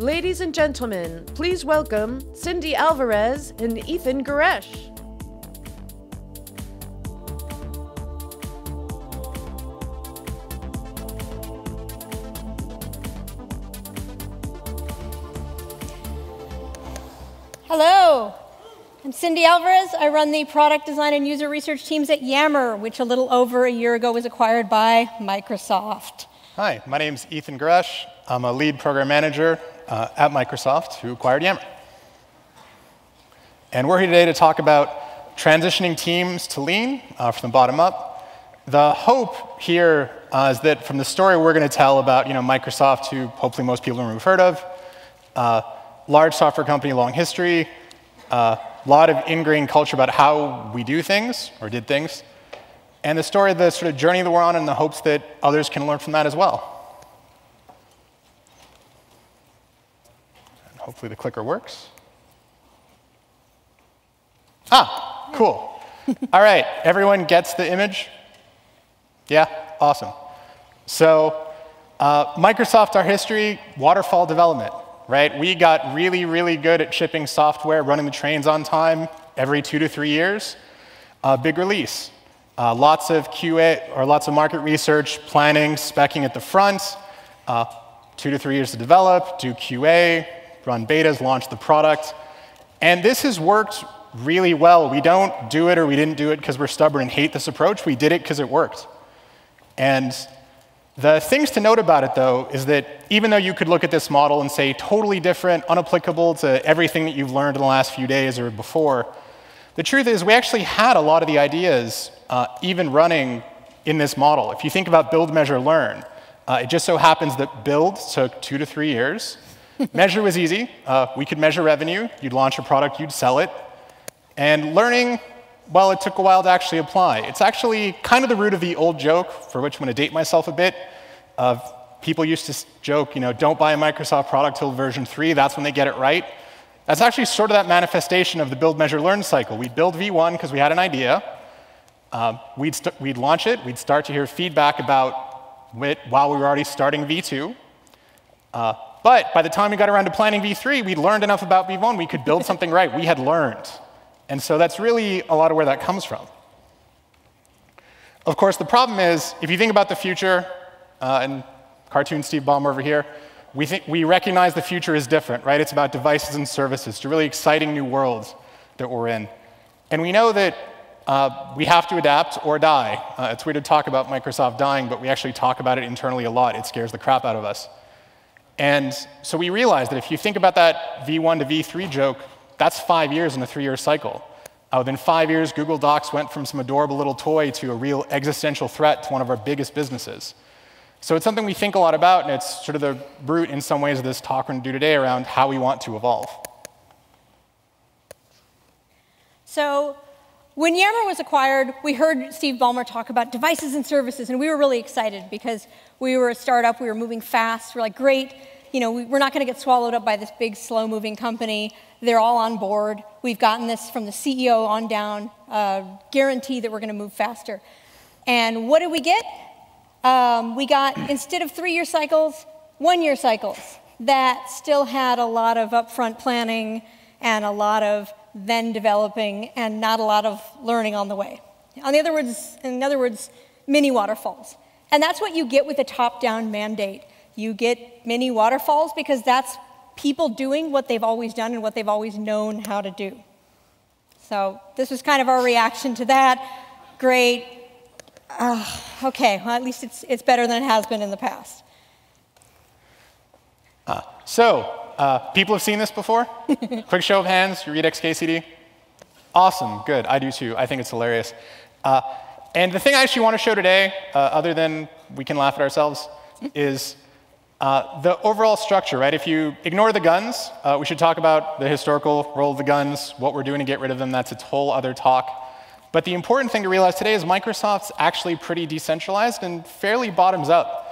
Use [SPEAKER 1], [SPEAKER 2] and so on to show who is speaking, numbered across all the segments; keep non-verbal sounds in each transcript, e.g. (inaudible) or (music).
[SPEAKER 1] Ladies and gentlemen, please welcome Cindy Alvarez and Ethan Gur-esh.
[SPEAKER 2] Hello, I'm Cindy Alvarez. I run the product design and user research teams at Yammer, which a little over a year ago was acquired by Microsoft.
[SPEAKER 3] Hi, my name is Ethan Gur-esh. I'm a lead program manager uh, at Microsoft who acquired Yammer. And we're here today to talk about transitioning teams to lean uh, from the bottom up. The hope here uh, is that from the story we're going to tell about you know, Microsoft, who hopefully most people have heard of, uh, large software company, long history, a uh, lot of ingrained culture about how we do things or did things, and the story, of the sort of journey that we're on, and the hopes that others can learn from that as well. Hopefully the clicker works. Ah, cool. (laughs) All right, everyone gets the image? Yeah, awesome. So, uh, Microsoft, our history, waterfall development right? We got really, really good at shipping software, running the trains on time every two to three years. Uh, big release. Uh, lots of QA or lots of market research, planning, specing at the front. Uh, two to three years to develop, do QA, run betas, launch the product. And this has worked really well. We don't do it or we didn't do it because we're stubborn and hate this approach. We did it because it worked. And the things to note about it, though, is that even though you could look at this model and say totally different, unapplicable to everything that you've learned in the last few days or before, the truth is we actually had a lot of the ideas uh, even running in this model. If you think about build, measure, learn, uh, it just so happens that build took two to three years. Measure was easy. Uh, we could measure revenue. You'd launch a product, you'd sell it. And learning, well, it took a while to actually apply. It's actually kind of the root of the old joke, for which I'm going to date myself a bit, of people used to joke, you know, don't buy a Microsoft product till version 3, that's when they get it right. That's actually sort of that manifestation of the build, measure, learn cycle. We'd build V1 because we had an idea. Uh, we'd, we'd launch it. We'd start to hear feedback about it while we were already starting V2. Uh, but by the time we got around to planning V3, we'd learned enough about V1, we could build something right. We had learned. And so that's really a lot of where that comes from. Of course, the problem is, if you think about the future, uh, and cartoon Steve Ballmer over here, we, think, we recognize the future is different, right? It's about devices and services, it's a really exciting new world that we're in. And we know that uh, we have to adapt or die. Uh, it's weird to talk about Microsoft dying, but we actually talk about it internally a lot. It scares the crap out of us. And so we realized that if you think about that V1 to V3 joke, that's five years in a three year cycle. Uh, within five years, Google Docs went from some adorable little toy to a real existential threat to one of our biggest businesses. So it's something we think a lot about, and it's sort of the root in some ways of this talk we're going to do today around how we want to evolve.
[SPEAKER 2] So when Yammer was acquired, we heard Steve Ballmer talk about devices and services, and we were really excited because we were a startup, we were moving fast. We're like, great, you know, we're not going to get swallowed up by this big, slow-moving company. They're all on board. We've gotten this from the CEO on down, uh, guarantee that we're going to move faster. And what did we get? um, we got, instead of three year cycles, one year cycles that still had a lot of upfront planning and a lot of then developing and not a lot of learning on the way. On the other words, in other words, mini waterfalls. And that's what you get with a top down mandate. You get mini waterfalls because that's people doing what they've always done and what they've always known how to do. So, this was kind of our reaction to that. Great, uh, okay, well, at least it's, it's better than it has been in the past.
[SPEAKER 3] Uh, so, uh, people have seen this before? (laughs) Quick show of hands, you read XKCD? Awesome, good, I do too. I think it's hilarious. Uh, and the thing I actually want to show today, uh, other than we can laugh at ourselves, is uh, the overall structure, right? If you ignore the guns, we should talk about the historical role of the guns, what we're doing to get rid of them. That's its whole other talk. But the important thing to realize today is Microsoft's actually pretty decentralized and fairly bottoms up.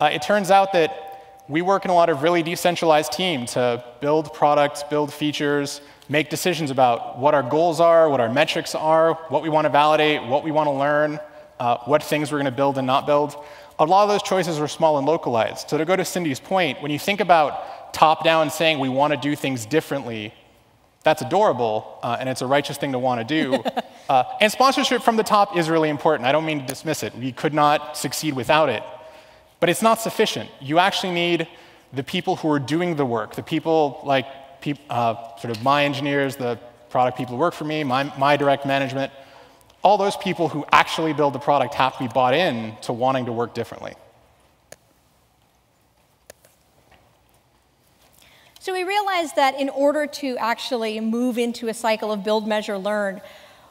[SPEAKER 3] Uh, it turns out that we work in a lot of really decentralized teams to build products, build features, make decisions about what our goals are, what our metrics are, what we want to validate, what we want to learn, uh, what things we're going to build and not build. a lot of those choices are small and localized. So to go to Cindy's point, when you think about top down saying we want to do things differently, that's adorable, uh, and it's a righteous thing to want to do. (laughs) uh, and sponsorship from the top is really important. I don't mean to dismiss it. We could not succeed without it. But it's not sufficient. You actually need the people who are doing the work, the people like uh, sort of my engineers, the product people who work for me, my, my direct management, all those people who actually build the product have to be bought in to wanting to work differently.
[SPEAKER 2] So we realized that in order to actually move into a cycle of build, measure, learn,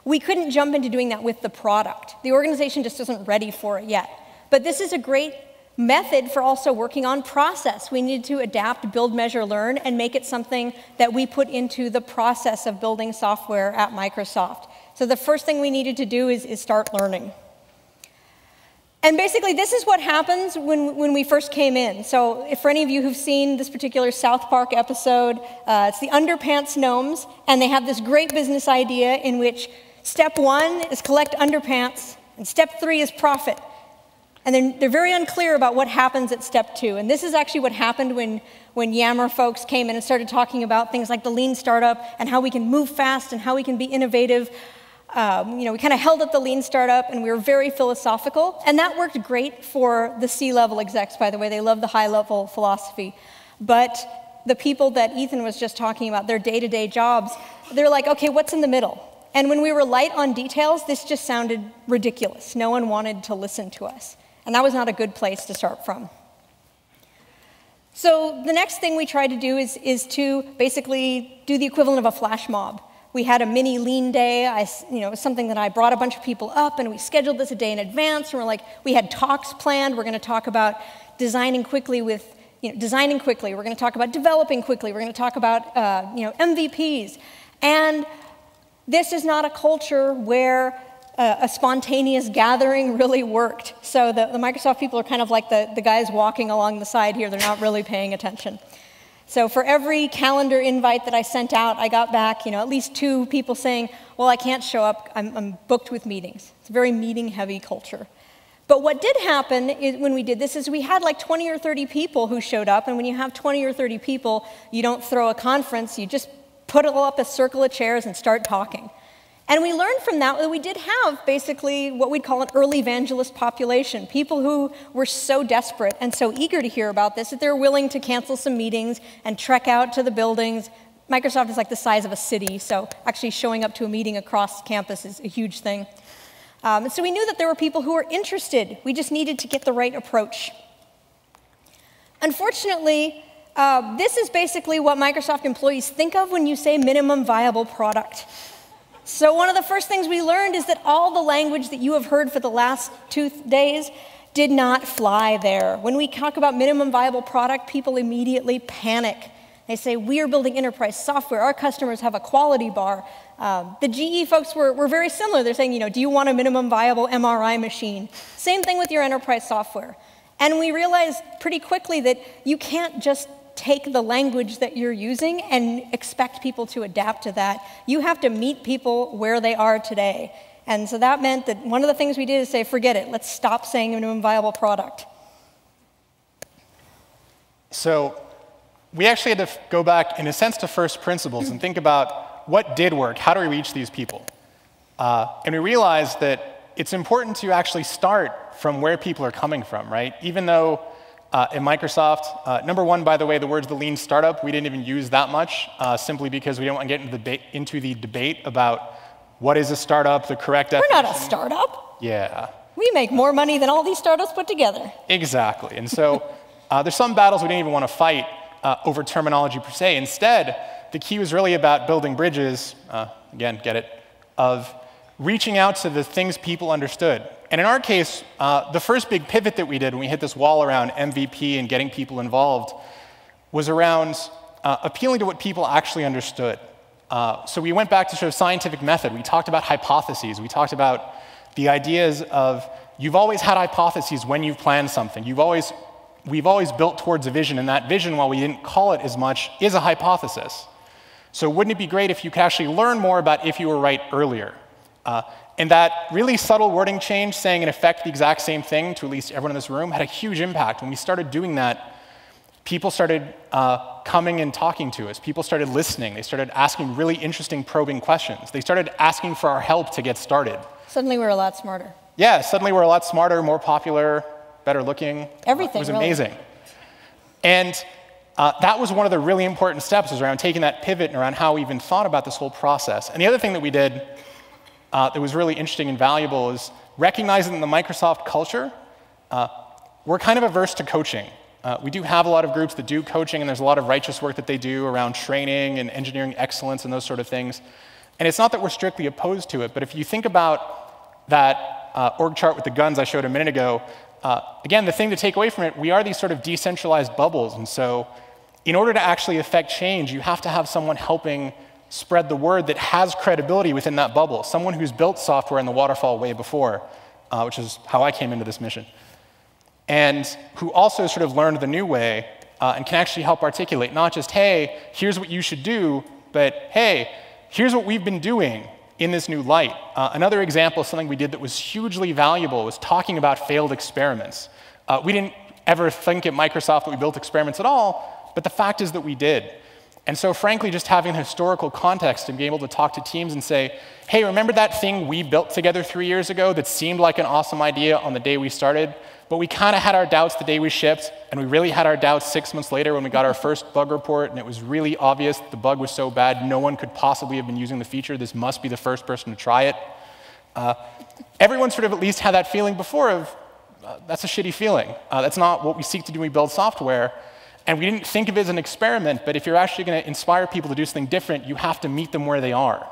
[SPEAKER 2] we couldn't jump into doing that with the product. The organization just isn't ready for it yet. But this is a great method for also working on process. We need to adapt, build, measure, learn, and make it something that we put into the process of building software at Microsoft. So the first thing we needed to do is, is start learning. And basically, this is what happens when, when we first came in. So, if for any of you who've seen this particular South Park episode, uh, it's the Underpants Gnomes, and they have this great business idea in which step one is collect underpants, and step three is profit. And they're, they're very unclear about what happens at step two. And this is actually what happened when, when Yammer folks came in and started talking about things like the lean startup and how we can move fast and how we can be innovative. Um, you know, we kind of held up the lean startup and we were very philosophical. And that worked great for the C level execs, by the way. They love the high level philosophy. But the people that Ethan was just talking about, their day to day jobs, they're like, okay, what's in the middle? And when we were light on details, this just sounded ridiculous. No one wanted to listen to us. And that was not a good place to start from. So the next thing we tried to do is, is to basically do the equivalent of a flash mob. We had a mini lean day. I, you know, something that I brought a bunch of people up, and we scheduled this a day in advance. And we're like, we had talks planned. We're going to talk about designing quickly with, you know, designing quickly. We're going to talk about developing quickly. We're going to talk about, uh, you know, MVPs. And this is not a culture where a spontaneous gathering really worked. So the, the Microsoft people are kind of like the, the guys walking along the side here, they're not really paying attention. So for every calendar invite that I sent out, I got back, you know, at least two people saying, well, I can't show up, I'm, I'm booked with meetings. It's a very meeting heavy culture. But what did happen when we did this is we had like 20 or 30 people who showed up, and when you have 20 or 30 people, you don't throw a conference, you just put up a circle of chairs and start talking. And we learned from that that we did have basically what we'd call an early evangelist population people who were so desperate and so eager to hear about this that they're willing to cancel some meetings and trek out to the buildings. Microsoft is like the size of a city, so actually showing up to a meeting across campus is a huge thing. Um, so we knew that there were people who were interested. We just needed to get the right approach. Unfortunately, uh, this is basically what Microsoft employees think of when you say minimum viable product. So, one of the first things we learned is that all the language that you have heard for the last two days did not fly there. When we talk about minimum viable product, people immediately panic. They say, We are building enterprise software. Our customers have a quality bar. Um, the GE folks were, were very similar. They're saying, you know, do you want a minimum viable MRI machine? Same thing with your enterprise software. And we realized pretty quickly that you can't just take the language that you're using and expect people to adapt to that. You have to meet people where they are today. And so that meant that one of the things we did is say, forget it, let's stop saying minimum viable product.
[SPEAKER 3] So we actually had to go back, in a sense, to first principles and think about what did work, how do we reach these people? Uh, and we realized that it's important to actually start from where people are coming from, right? Even though uh, in Microsoft. Uh, number one, by the way, the words the lean startup, we didn't even use that much, uh, simply because we don't want to get into the, into the debate about what is a startup, the correct
[SPEAKER 2] We're
[SPEAKER 3] definition.
[SPEAKER 2] not a startup.
[SPEAKER 3] Yeah.
[SPEAKER 2] We make more money than all these startups put together.
[SPEAKER 3] Exactly. And so (laughs) uh, there's some battles we didn't even want to fight uh, over terminology per se. Instead, the key was really about building bridges, uh, again, get it, of reaching out to the things people understood. And in our case, uh, the first big pivot that we did when we hit this wall around MVP and getting people involved was around uh, appealing to what people actually understood. Uh, so we went back to sort of scientific method. We talked about hypotheses. We talked about the ideas of you've always had hypotheses when you've planned something. You've always, we've always built towards a vision, and that vision, while we didn't call it as much, is a hypothesis. So wouldn't it be great if you could actually learn more about if you were right earlier? Uh, and that really subtle wording change, saying in effect the exact same thing to at least everyone in this room, had a huge impact. When we started doing that, people started uh, coming and talking to us. People started listening. They started asking really interesting, probing questions. They started asking for our help to get started.
[SPEAKER 2] Suddenly, we're a lot smarter.
[SPEAKER 3] Yeah, suddenly we're a lot smarter, more popular, better looking.
[SPEAKER 2] Everything.
[SPEAKER 3] It was
[SPEAKER 2] really.
[SPEAKER 3] amazing. And uh, that was one of the really important steps was around taking that pivot and around how we even thought about this whole process. And the other thing that we did uh, that was really interesting and valuable is recognizing in the Microsoft culture, uh, we're kind of averse to coaching. Uh, we do have a lot of groups that do coaching, and there's a lot of righteous work that they do around training and engineering excellence and those sort of things. And it's not that we're strictly opposed to it, but if you think about that uh, org chart with the guns I showed a minute ago, uh, again, the thing to take away from it, we are these sort of decentralized bubbles. And so, in order to actually affect change, you have to have someone helping spread the word that has credibility within that bubble, someone who's built software in the waterfall way before, uh, which is how I came into this mission, and who also sort of learned the new way uh, and can actually help articulate not just, hey, here's what you should do, but hey, here's what we've been doing in this new light. Uh, another example of something we did that was hugely valuable was talking about failed experiments. Uh, we didn't ever think at Microsoft that we built experiments at all, but the fact is that we did. And so, frankly, just having historical context and being able to talk to teams and say, hey, remember that thing we built together three years ago that seemed like an awesome idea on the day we started, but we kind of had our doubts the day we shipped, and we really had our doubts six months later when we got our first bug report, and it was really obvious the bug was so bad no one could possibly have been using the feature. This must be the first person to try it. Uh, everyone sort of at least had that feeling before of, uh, that's a shitty feeling. Uh, that's not what we seek to do when we build software. And we didn't think of it as an experiment, but if you're actually going to inspire people to do something different, you have to meet them where they are.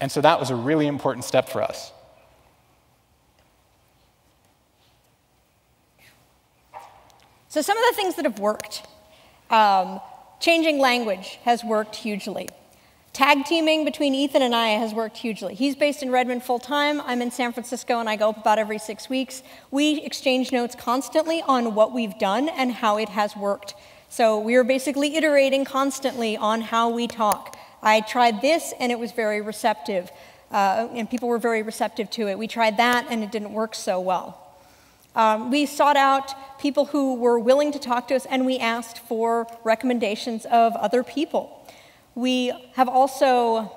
[SPEAKER 3] And so that was a really important step for us.
[SPEAKER 2] So, some of the things that have worked um, changing language has worked hugely. Tag teaming between Ethan and I has worked hugely. He's based in Redmond full time. I'm in San Francisco and I go up about every six weeks. We exchange notes constantly on what we've done and how it has worked. So we are basically iterating constantly on how we talk. I tried this and it was very receptive, uh, and people were very receptive to it. We tried that and it didn't work so well. Um, we sought out people who were willing to talk to us and we asked for recommendations of other people. We have also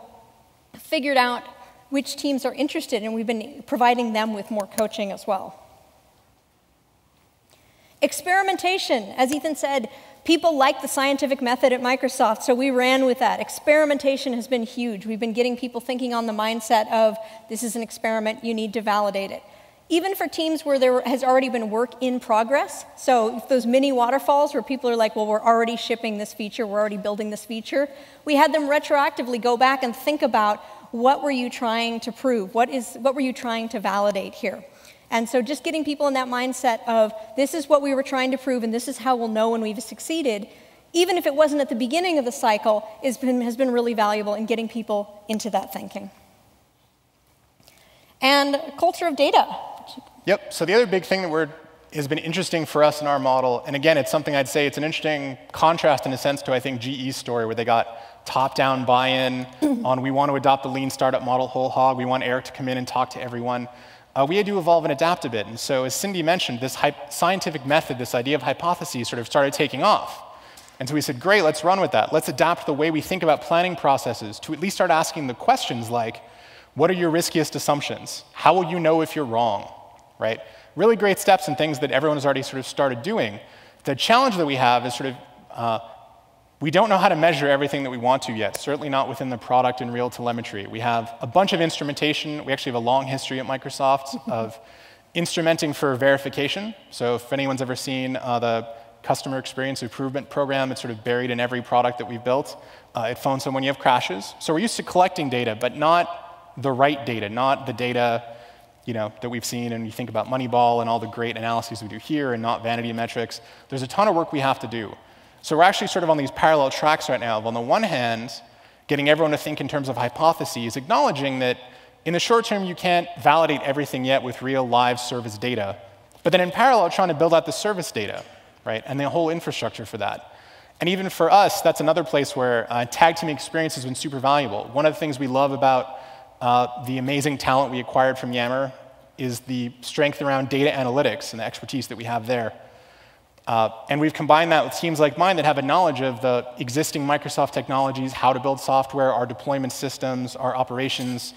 [SPEAKER 2] figured out which teams are interested, and we've been providing them with more coaching as well. Experimentation, as Ethan said, people like the scientific method at Microsoft, so we ran with that. Experimentation has been huge. We've been getting people thinking on the mindset of this is an experiment, you need to validate it even for teams where there has already been work in progress, so if those mini waterfalls where people are like, well, we're already shipping this feature, we're already building this feature, we had them retroactively go back and think about what were you trying to prove? What, is, what were you trying to validate here? And so just getting people in that mindset of this is what we were trying to prove and this is how we'll know when we've succeeded, even if it wasn't at the beginning of the cycle, been, has been really valuable in getting people into that thinking. And culture of data.
[SPEAKER 3] Yep. So the other big thing that we're, has been interesting for us in our model, and again, it's something I'd say it's an interesting contrast in a sense to I think GE's story, where they got top-down buy-in (clears throat) on we want to adopt the lean startup model whole hog. We want Eric to come in and talk to everyone. Uh, we had to evolve and adapt a bit. And so, as Cindy mentioned, this scientific method, this idea of hypotheses, sort of started taking off. And so we said, great, let's run with that. Let's adapt the way we think about planning processes to at least start asking the questions like, what are your riskiest assumptions? How will you know if you're wrong? Right? Really great steps and things that everyone has already sort of started doing. The challenge that we have is sort of uh, we don't know how to measure everything that we want to yet, certainly not within the product and real telemetry. We have a bunch of instrumentation. We actually have a long history at Microsoft (laughs) of instrumenting for verification. So if anyone's ever seen uh, the customer experience improvement program, it's sort of buried in every product that we've built. Uh, it phones them when you have crashes. So we're used to collecting data, but not the right data, not the data you know, that we've seen, and you think about Moneyball and all the great analyses we do here and not vanity metrics, there's a ton of work we have to do. So we're actually sort of on these parallel tracks right now. On the one hand, getting everyone to think in terms of hypotheses, acknowledging that in the short term you can't validate everything yet with real live service data, but then in parallel trying to build out the service data, right, and the whole infrastructure for that. And even for us, that's another place where uh, tag team experience has been super valuable. One of the things we love about uh, the amazing talent we acquired from Yammer is the strength around data analytics and the expertise that we have there. Uh, and we've combined that with teams like mine that have a knowledge of the existing Microsoft technologies, how to build software, our deployment systems, our operations,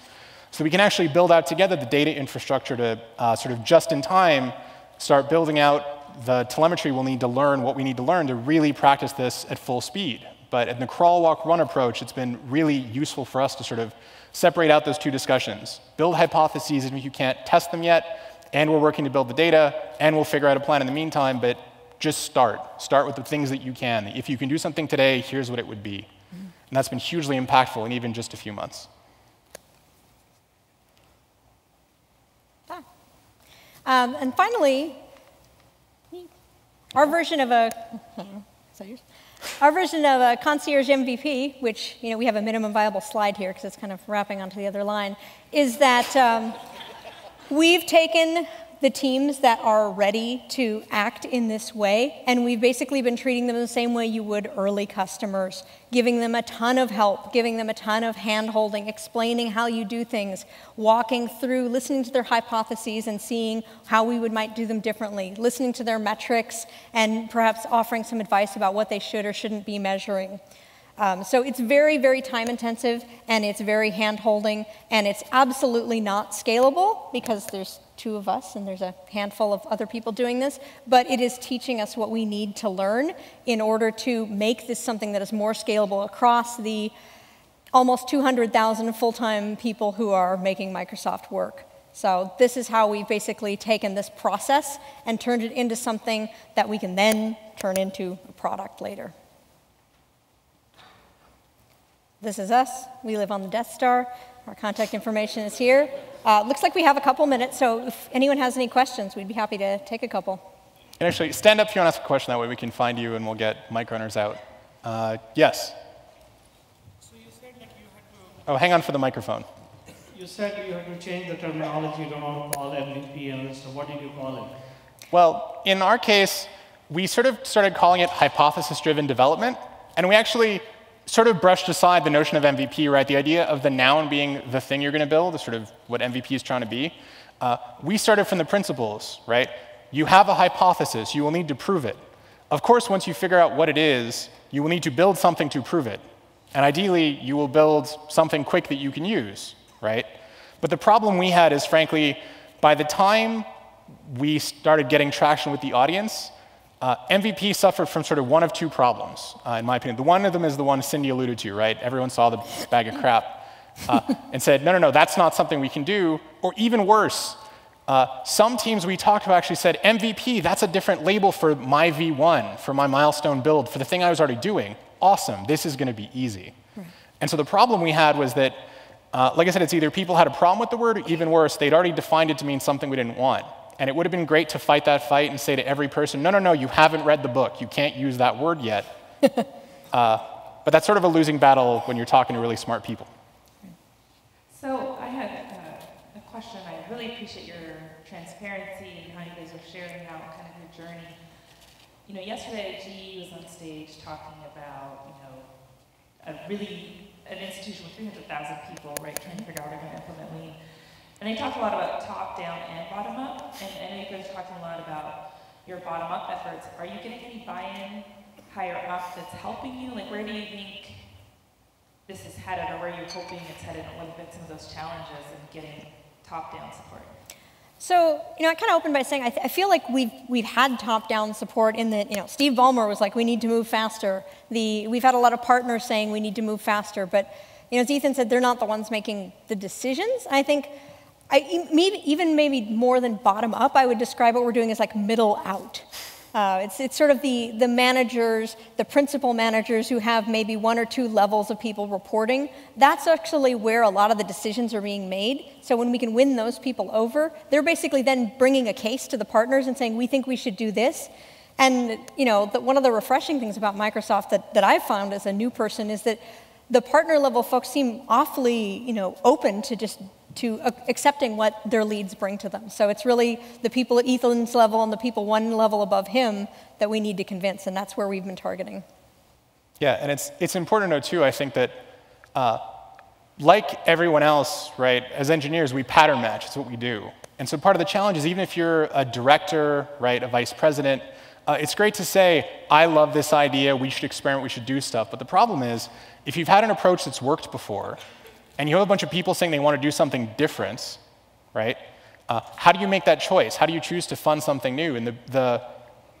[SPEAKER 3] so we can actually build out together the data infrastructure to uh, sort of just in time start building out the telemetry we'll need to learn what we need to learn to really practice this at full speed. But in the crawl, walk, run approach, it's been really useful for us to sort of separate out those two discussions. Build hypotheses if you can't test them yet, and we're working to build the data, and we'll figure out a plan in the meantime, but just start. Start with the things that you can. If you can do something today, here's what it would be. And that's been hugely impactful in even just a few months.
[SPEAKER 2] Ah. Um, and finally, our version of a (laughs) our version of a concierge MVP, which you know we have a minimum viable slide here because it's kind of wrapping onto the other line, is that um, we've taken the teams that are ready to act in this way, and we've basically been treating them the same way you would early customers, giving them a ton of help, giving them a ton of hand-holding, explaining how you do things, walking through, listening to their hypotheses and seeing how we would might do them differently, listening to their metrics, and perhaps offering some advice about what they should or shouldn't be measuring. Um, so it's very, very time intensive and it's very hand holding and it's absolutely not scalable because there's two of us and there's a handful of other people doing this, but it is teaching us what we need to learn in order to make this something that is more scalable across the almost 200,000 full time people who are making Microsoft work. So, this is how we've basically taken this process and turned it into something that we can then turn into a product later. This is us. We live on the Death Star. Our contact information is here. Uh, looks like we have a couple minutes, so if anyone has any questions, we'd be happy to take a couple.
[SPEAKER 3] And actually, stand up if you want to ask a question. That way we can find you and we'll get mic runners out. Uh, yes?
[SPEAKER 4] So you said that you had
[SPEAKER 3] to... Oh, hang on for the microphone.
[SPEAKER 4] You said you had to change the terminology. You don't want to call MVP and stuff. What did you call it?
[SPEAKER 3] Well, in our case, we sort of started calling it hypothesis-driven development. And we actually sort of brushed aside the notion of MVP, right? The idea of the noun being the thing you're going to build, is sort of what MVP is trying to be. Uh, we started from the principles, right? You have a hypothesis, you will need to prove it. Of course, once you figure out what it is, you will need to build something to prove it. And ideally, you will build something quick that you can use, right? But the problem we had is, frankly, by the time we started getting traction with the audience, uh, MVP suffered from sort of one of two problems, uh, in my opinion. The one of them is the one Cindy alluded to, right? Everyone saw the bag of crap uh, (laughs) and said, no, no, no, that's not something we can do. Or even worse, uh, some teams we talked to actually said, MVP, that's a different label for my V1, for my milestone build, for the thing I was already doing. Awesome, this is going to be easy. Right. And so the problem we had was that, uh, like I said, it's either people had a problem with the word, or even worse, they'd already defined it to mean something we didn't want. And it would have been great to fight that fight and say to every person, no, no, no, you haven't read the book. You can't use that word yet. (laughs) uh, but that's sort of a losing battle when you're talking to really smart people.
[SPEAKER 5] So I had uh, a question. I really appreciate your transparency and how you guys are sharing out kind of your journey. You know, yesterday GE was on stage talking about, you know, a really, an institution with 300,000 people, right, trying to figure out how to implement lean. And they talked a lot about top down and bottom up. And I know you guys talking a lot about your bottom up efforts. Are you getting any buy in higher up that's helping you? Like, where do you think this is headed, or where are you're hoping it's headed, and what have been some of those challenges in getting top down support?
[SPEAKER 2] So, you know, I kind of opened by saying I, I, feel like we've, we've had top-down support in that, you know, Steve Ballmer was like, we need to move faster. The, we've had a lot of partners saying we need to move faster, but, you know, as Ethan said, they're not the ones making the decisions. I think I, even maybe more than bottom up, I would describe what we're doing as like middle out. Uh, it's, it's sort of the, the managers, the principal managers who have maybe one or two levels of people reporting. That's actually where a lot of the decisions are being made. So when we can win those people over, they're basically then bringing a case to the partners and saying, we think we should do this. And you know, the, one of the refreshing things about Microsoft that, that I've found as a new person is that the partner level folks seem awfully you know, open to just to accepting what their leads bring to them. So it's really the people at Ethan's level and the people one level above him that we need to convince, and that's where we've been targeting.
[SPEAKER 3] Yeah, and it's, it's important to know, too, I think that uh, like everyone else, right, as engineers, we pattern match. It's what we do. And so part of the challenge is even if you're a director, right, a vice president, uh, it's great to say, I love this idea, we should experiment, we should do stuff. But the problem is, if you've had an approach that's worked before, and you have a bunch of people saying they want to do something different, right, uh, how do you make that choice? How do you choose to fund something new? And the, the,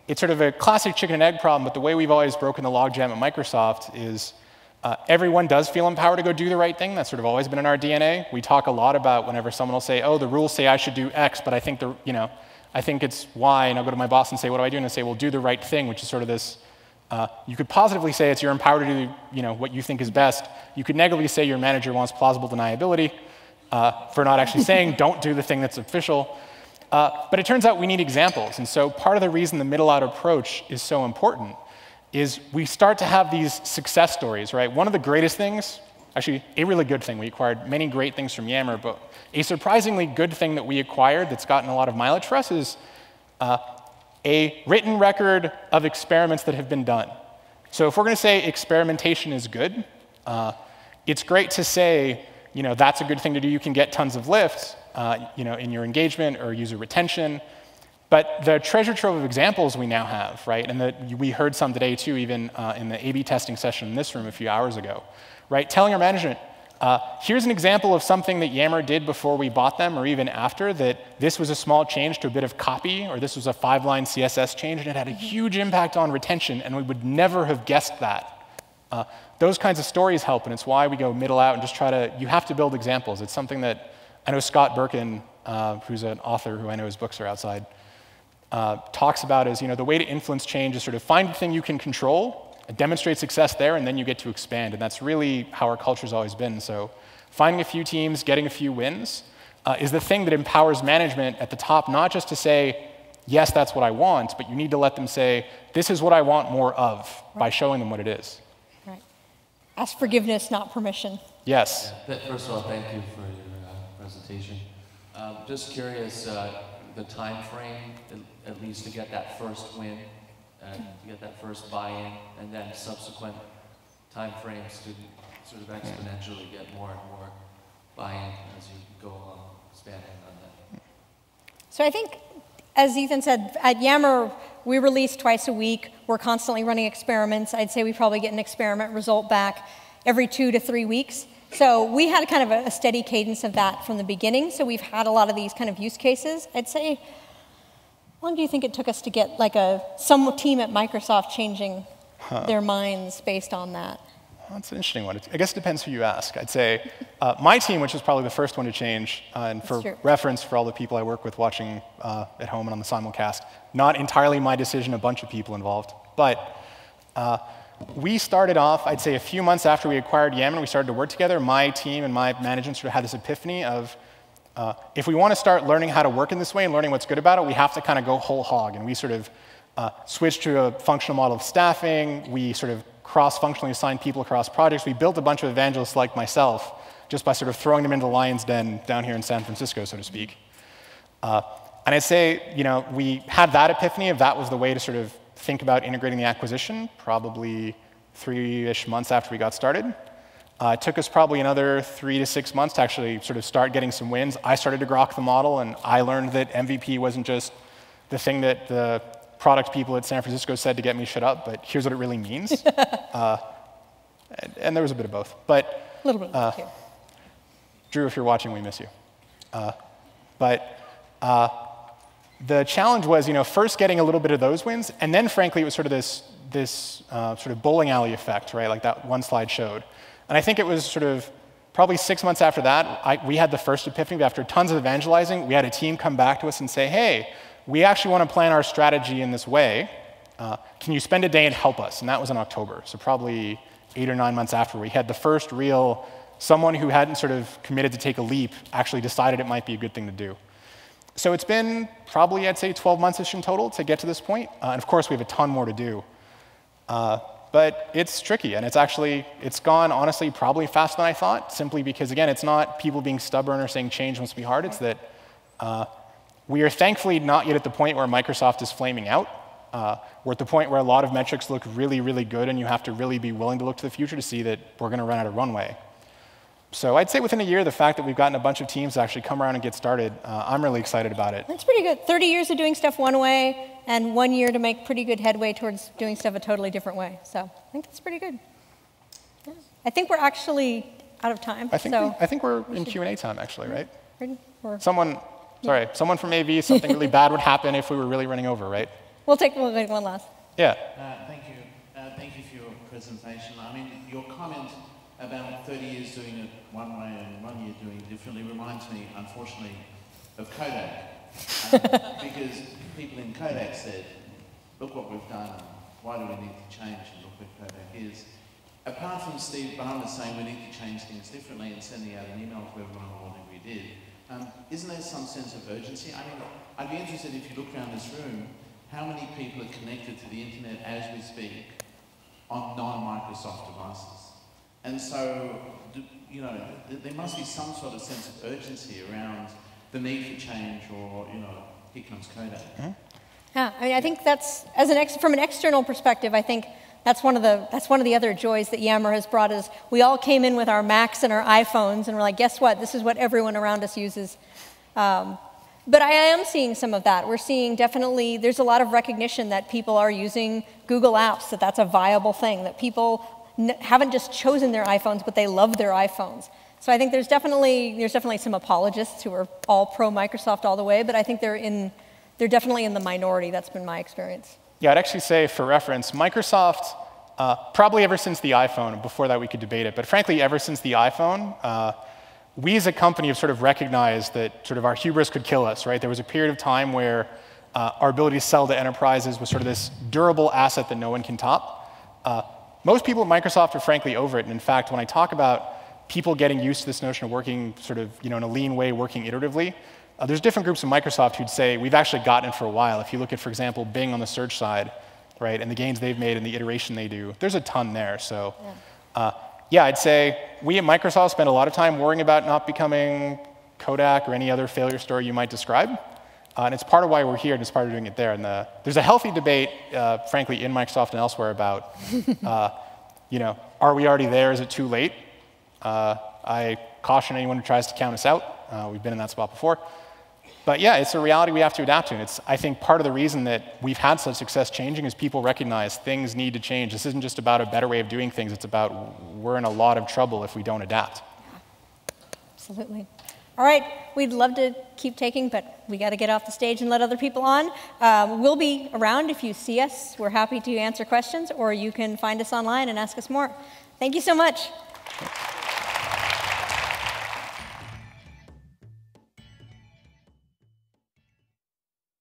[SPEAKER 3] it's sort of a classic chicken and egg problem, but the way we've always broken the logjam at Microsoft is uh, everyone does feel empowered to go do the right thing. That's sort of always been in our DNA. We talk a lot about whenever someone will say, "Oh, the rules say I should do X, but I think the you know, I think it's Y," and I'll go to my boss and say, "What do I do?" And I say, "Well, do the right thing," which is sort of this. Uh, you could positively say it's you're empowered to do you know what you think is best. You could negatively say your manager wants plausible deniability uh, for not actually (laughs) saying don't do the thing that's official. Uh, but it turns out we need examples, and so part of the reason the middle out approach is so important is we start to have these success stories, right? One of the greatest things, actually, a really good thing, we acquired many great things from Yammer, but a surprisingly good thing that we acquired that's gotten a lot of mileage for us is uh, a written record of experiments that have been done. So if we're going to say experimentation is good, uh, it's great to say, you know, that's a good thing to do. You can get tons of lifts, uh, you know, in your engagement or user retention. But the treasure trove of examples we now have, right, and the, we heard some today too, even uh, in the A-B testing session in this room a few hours ago, right, telling our management, uh, here's an example of something that Yammer did before we bought them or even after, that this was a small change to a bit of copy, or this was a five-line CSS change, and it had a huge impact on retention, and we would never have guessed that. Uh, those kinds of stories help, and it's why we go middle out and just try to, you have to build examples. It's something that I know Scott Berkun, uh, who's an author who I know his books are outside, uh, talks about is, you know, the way to influence change is sort of find the thing you can control, demonstrate success there, and then you get to expand. And that's really how our culture's always been. So finding a few teams, getting a few wins, uh, is the thing that empowers management at the top, not just to say, yes, that's what I want, but you need to let them say, this is what I want more of right. by showing them what it is.
[SPEAKER 2] Right. Ask forgiveness, not permission.
[SPEAKER 3] Yes.
[SPEAKER 6] Yeah, first of all, thank you for your uh, presentation. Um, just curious, uh, the time frame, at least to get that first win, and to get that first buy-in, and then subsequent time frames to sort of exponentially get more and more buy-in as you go along, expanding on that.
[SPEAKER 2] So I think, as Ethan said, at Yammer, we release twice a week. We're constantly running experiments. I'd say we probably get an experiment result back every two to three weeks. So we had a kind of a, steady cadence of that from the beginning. So we've had a lot of these kind of use cases. I'd say, long do you think it took us to get like a some team at Microsoft changing huh. their minds based on that?
[SPEAKER 3] that's an interesting one. I guess it depends who you ask. I'd say uh, my team, which was probably the first one to change, uh, and for reference for all the people I work with watching uh, at home and on the simulcast, not entirely my decision, a bunch of people involved. But uh, we started off, I'd say a few months after we acquired Yammer, we started to work together. My team and my management sort of had this epiphany of uh, if we want to start learning how to work in this way and learning what's good about it, we have to kind of go whole hog. And we sort of uh, switched to a functional model of staffing. We sort of cross-functionally assigned people across projects. We built a bunch of evangelists like myself just by sort of throwing them into the lion's den down here in San Francisco, so to speak. Uh, and I'd say, you know, we had that epiphany of that was the way to sort of think about integrating the acquisition probably three-ish months after we got started. Uh, it took us probably another three to six months to actually sort of start getting some wins. I started to grok the model, and I learned that MVP wasn't just the thing that the product people at San Francisco said to get me shut up, but here's what it really means. (laughs) uh, and, and, there was a bit of both. But
[SPEAKER 2] a little bit uh,
[SPEAKER 3] Drew, if you're watching, we miss you. Uh, but uh, the challenge was, you know, first getting a little bit of those wins, and then frankly, it was sort of this, this uh, sort of bowling alley effect, right, like that one slide showed. And I think it was sort of probably six months after that, I, we had the first epiphany. After tons of evangelizing, we had a team come back to us and say, hey, we actually want to plan our strategy in this way. Uh, can you spend a day and help us? And that was in October, so probably eight or nine months after. We had the first real, someone who hadn't sort of committed to take a leap actually decided it might be a good thing to do. So it's been probably, I'd say, 12 months-ish in total to get to this point. Uh, and of course, we have a ton more to do. Uh, but it's tricky, and it's actually, it's gone, honestly, probably faster than I thought, simply because, again, it's not people being stubborn or saying change must be hard. It's that uh, we are thankfully not yet at the point where Microsoft is flaming out. Uh, we're at the point where a lot of metrics look really, really good, and you have to really be willing to look to the future to see that we're going to run out of runway. So I'd say within a year, the fact that we've gotten a bunch of teams to actually come around and get started, uh, I'm really excited about it.
[SPEAKER 2] That's pretty good. 30 years of doing stuff one way, and one year to make pretty good headway towards doing stuff a totally different way. So I think that's pretty good. Yeah. I think we're actually out of time.
[SPEAKER 3] I think,
[SPEAKER 2] so
[SPEAKER 3] we, I think we're in Q&A time, actually, right?
[SPEAKER 2] we're,
[SPEAKER 3] Someone, sorry, someone from AV, something really bad would happen if we were really running over, right?
[SPEAKER 2] we'll take we'll take one last.
[SPEAKER 3] Yeah.
[SPEAKER 7] Uh, thank you. Uh, thank you for your presentation. I mean, your comment about 30 years doing it one way and one year doing it differently reminds me, unfortunately, of Kodak. Uh, (laughs) because people in Kodak said, look what we've done, why do we need to change, and look where Kodak is. Apart from Steve Ballmer saying we need to change things differently and sending out an email to everyone on what we did, um, isn't there some sense of urgency? I mean, I'd be interested if you look around this room, how many people are connected to the internet as we speak on non-Microsoft devices? And so, you know, there must be some sort of sense of urgency around the need for change or, you know, here comes Kodak.
[SPEAKER 2] Mm-hmm. Yeah, I mean, I think that's, as an ex, from an external perspective, I think that's one of the that's one of the other joys that Yammer has brought is we all came in with our Macs and our iPhones and we're like, guess what? This is what everyone around us uses. Um, but I am seeing some of that. We're seeing definitely there's a lot of recognition that people are using Google Apps, that that's a viable thing, that people n- haven't just chosen their iPhones, but they love their iPhones. So I think there's definitely there's definitely some apologists who are all pro Microsoft all the way, but I think they're in they're definitely in the minority. That's been my experience.
[SPEAKER 3] Yeah, I'd actually say, for reference, Microsoft, uh, probably ever since the iPhone, before that we could debate it, but frankly, ever since the iPhone, uh, we as a company have sort of recognized that sort of our hubris could kill us, right? There was a period of time where uh, our ability to sell to enterprises was sort of this durable asset that no one can top. Most people at Microsoft are frankly over it, and in fact, when I talk about people getting used to this notion of working sort of, you know, in a lean way, working iteratively, uh, there's different groups in Microsoft who'd say we've actually gotten it for a while. If you look at, for example, Bing on the search side, right, and the gains they've made and the iteration they do, there's a ton there. So, yeah, uh, yeah I'd say we at Microsoft spend a lot of time worrying about not becoming Kodak or any other failure story you might describe. Uh, and it's part of why we're here, and it's part of doing it there. And the, there's a healthy debate, uh, frankly, in Microsoft and elsewhere about, (laughs) uh, you know, are we already there? Is it too late? Uh, I caution anyone who tries to count us out. Uh, we've been in that spot before. But yeah, it's a reality we have to adapt to. And it's, I think, part of the reason that we've had such success changing is people recognize things need to change. This isn't just about a better way of doing things, it's about we're in a lot of trouble if we don't adapt. Yeah.
[SPEAKER 2] Absolutely. All right, we'd love to keep taking, but we got to get off the stage and let other people on. Uh, we'll be around if you see us. We're happy to answer questions, or you can find us online and ask us more. Thank you so much.